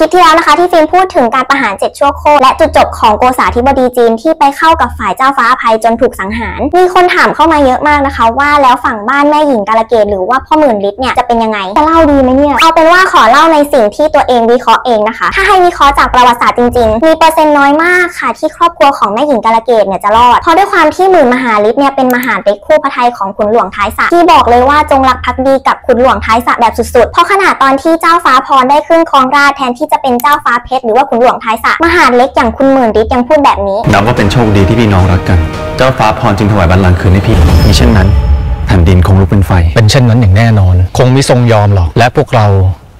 คลิปที่แล้วนะคะที่ฟิล์มพูดถึงการประหารเจ็ดชั่วโคตรและจุดจบของโกษาธิบดีจีนที่ไปเข้ากับฝ่ายเจ้าฟ้าอภัยจนถูกสังหาร มีคนถามเข้ามาเยอะมากนะคะ ว่าแล้วฝั่งบ้านแม่หญิงกาลเกตหรือว่าพ่อหมื่นฤทธิ์เนี่ยจะเป็นยังไงจะเล่าดีไหมเนี่ยเอาเป็นว่าขอเล่าในสิ่งที่ตัวเองวิเคราะห์เองนะคะ ถ้าให้วิเคราะห์จากประวัติศาสตร์จริงๆ มีเปอร์เซ็นต์น้อยมากค่ะที่ครอบครัวของแม่หญิงกาลเกตเนี่ยจะรอดเพราะด้วยความที่หมื่นมหาฤทธิ์เนี่ยเป็นมหาฤทธิ์คู่พระทัยของขุนหลวงท้ายสระที่บอกเลยว่าจงรักภักดีกับขุนหลวงท้ายสระแบบสุดๆเพราะขนาดตอนที่เจ้าฟ้าพรได้ขึ้นครองราชแทนที่จะเป็นเจ้าฟ้าเพชรหรือว่าขุนหลวงท้ายสระมหาดเล็กอย่างคุณหมื่นฤทธิ์ยังพูดแบบนี้นับว่าเป็นโชคดีที่พี่น้องรักกัน เจ้าฟ้าพรจึงถวายบัลลังก์คืนให้พี่มิเช่นนั้นแผ่นดินคงลุกเป็นไฟ เป็นเช่นนั้นอย่างแน่นอน คงมิทรงยอมหรอก และพวกเรา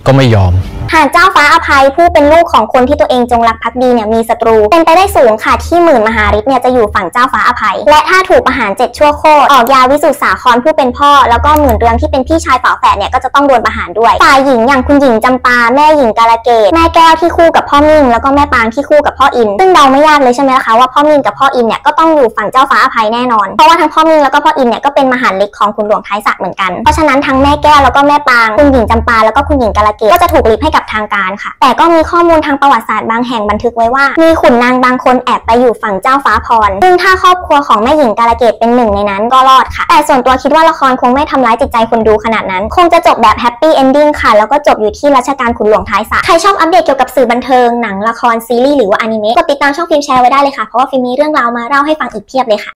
ก็ไม่ยอม หากเจ้าฟ้าอภัยผู้เป็นลูกของคนที่ตัวเองจงรักภักดีเนี่ยมีศัตรู เป็นไปได้สูงค่ะที่หมื่นมหาฤทธิ์เนี่ยจะอยู่ฝั่งเจ้าฟ้าอภัย และถ้าถูกประหารเจ็ดชั่วโคตรออกยาวิสุทธสาครผู้เป็นพ่อ แล้วก็หมื่นเรืองที่เป็นพี่ชายฝาแฝดเนี่ยก็จะต้องโดนประหารด้วยฝ่ายหญิงอย่างคุณหญิงจำปาแม่หญิงการะเกดแม่แก้วที่คู่กับพ่อมิ่งแล้วก็แม่ปางที่คู่กับพ่ออิน ซึ่งเดาไม่ยากเลยใช่ไหมคะว่าพ่อมิ่งกับพ่ออินเนี่ยก็ต้องอยู่ฝั่งเจ้าฟ้าอภัยแน่นอน เพราะว่าทั้งพ่อมิ่งแล้วก็พ่ออินเนี่ยก็เป็นมหาดเล็กของขุนหลวงท้ายสระเหมือนกันเพราะฉะนั้นทั้งแม่แก้วแล้วก็แม่ปางคุณหญิงจำปาแล้วก็คุณหญิงการะเกดก็จะถูกริบให้กับทางการค่ะ แต่ก็มีข้อมูลทางประวัติศาสตร์บางแห่งบันทึกไว้ว่า มีขุนนางบางคนแอบไปอยู่ฝั่งเจ้าฟ้าพร ซึ่งถ้าครอบครัวของแม่หญิงการะเกดเป็นหนึ่งในนั้นก็รอดค่ะ แต่ส่วนตัวคิดว่าละครคงไม่ทำร้ายจิตใจคนดูขนาดนั้น คงจะจบแบบ happy ending ค่ะ แล้วก็จบอยู่ที่รัชกาลขุนหลวงท้ายสระใครชอบอัปเดตเกี่ยวกับสื่อบันเทิงหนังละครซีรีส์หรือว่าอนิเมะกดติดตามช่องฟิล์มแชร์ไว้ได้เลยค่ะเพราะว่าฟิล์มมีเรื่องราวมาเล่าให้ฟังอีกเพียบเลยค่ะ